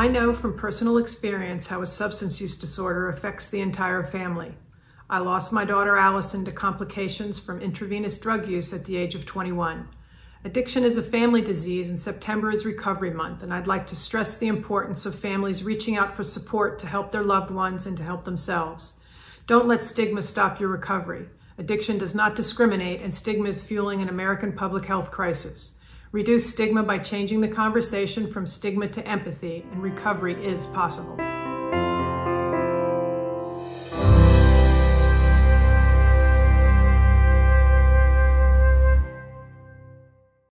I know from personal experience how a substance use disorder affects the entire family. I lost my daughter Allison to complications from intravenous drug use at the age of 21. Addiction is a family disease and September is Recovery Month, and I'd like to stress the importance of families reaching out for support to help their loved ones and to help themselves. Don't let stigma stop your recovery. Addiction does not discriminate, and stigma is fueling an American public health crisis. Reduce stigma by changing the conversation from stigma to empathy, and recovery is possible.